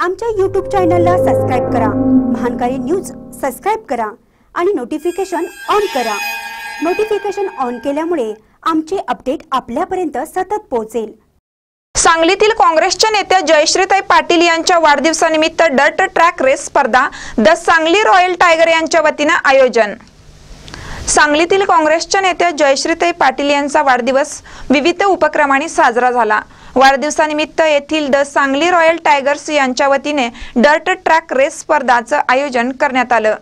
आमच्या यूट्यूब चॅनलला सबस्क्राईब करा. महानकारी न्यूज सबस्क्राईब करा आणि नोटिफिकेशन ऑन करा. नोटिफिकेशन ऑन केल्यामुळे आमचे अपडेट आपल्यापर्यंत सतत पोहोचेल. सांगलीतील काँग्रेसच्या नेत्या जयश्रीताई पाटील यांच्या वाढदिवसानिमित्त डर्ट ट्रॅक रेस स्पर्धा द सांगली रॉयल टायगर यांच्या वतीनं आयोजन. सांगलीतील काँग्रेसच्या नेत्या जयश्रीताई पाटील यांचा वाढदिवस विविध उपक्रमाने साजरा झाला. वाढदिवसानिमित्त येथील द सांगली रॉयल टायगर्स यांच्या वतीने डर्ट ट्रॅक रेस स्पर्धाचं आयोजन करण्यात आलं.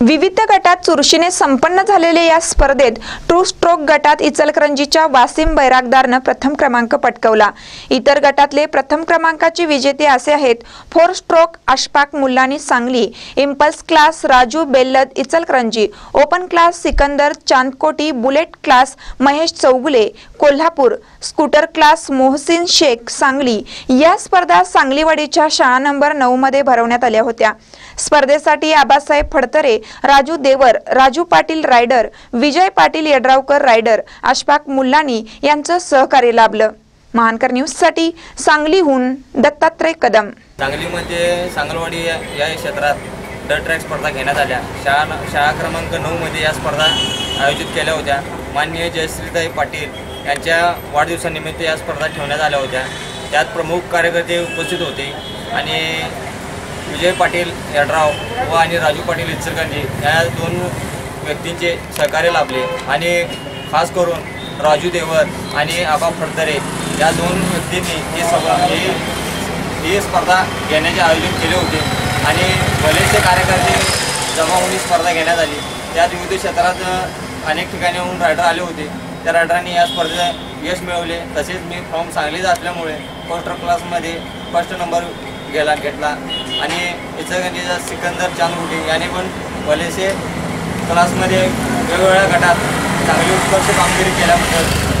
विविध गटात चुरशीने संपन्न झालेल्या या स्पर्धेत ट्रू स्ट्रोक गटात इचलकरंजीच्या वासिम बैरागदारनं प्रथम क्रमांक पटकवला. इतर गटातले प्रथम क्रमांकाचे विजेते असे आहेत four stroke Ashfaq Mullani Sangli. Impulse class Raju Bellad Ichalkaranji. Open class Sikandar Chandkoti bullet class Mahesh Chougule. Kolhapur. Scooter class Mohsin Shaikh Sangli. या स्पर्धा सांगलीवाडीच्या शाळा नंबर नऊ मध्ये भरवण्यात आल्या होत्या. स्पर्धेसाठी आबासाहेब फडतरे राजू देवर राजू पाटील रायडर विजय पाटील यड्रावकर रायडर अशफाक मुल्लानी यांचं सहकार्य लाभलं. महानकर न्यूजसाठी सांगलीहून दत्तात्रय कदम. सांगलीमध्ये सांगलवाडी या क्षेत्रात डर ट्रॅक स्पर्धा घेण्यात आल्या. शाळा शाळा क्रमांक नऊमध्ये या स्पर्धा आयोजित केल्या होत्या. माननीय जयश्रीताई पाटील यांच्या वाढदिवसानिमित्त या स्पर्धा ठेवण्यात आल्या होत्या. त्यात प्रमुख कार्यकर्ते उपस्थित होते आणि विजय पाटील यड्राव व आणि राजू पाटील इचलकरंजी या दोन व्यक्तींचे सहकार्य लाभले आणि खास करून राजू देवर आणि आबा फडतरे या दोन व्यक्तींनी ही सभा हे ही स्पर्धा घेण्याचे आयोजन केले होते. आणि बरेचसे कार्यकर्ते जमा होऊन ही स्पर्धा घेण्यात आली. त्यात विविध क्षेत्रात अनेक ठिकाणीहून रायडर आले होते. त्या रायडरांनी या स्पर्धेत यश मिळवले. तसेच मी फॉर्म सांगलीच असल्यामुळे फर्स्ट क्लासमध्ये फर्स्ट नंबर गेला घेतला. आणि इचलकरंजीचा सिकंदर चांदगुटे याने पण बरेचसे क्लासमध्ये वेगवेगळ्या गटात चांगली उत्कृष्ट कामगिरी केल्याबद्दल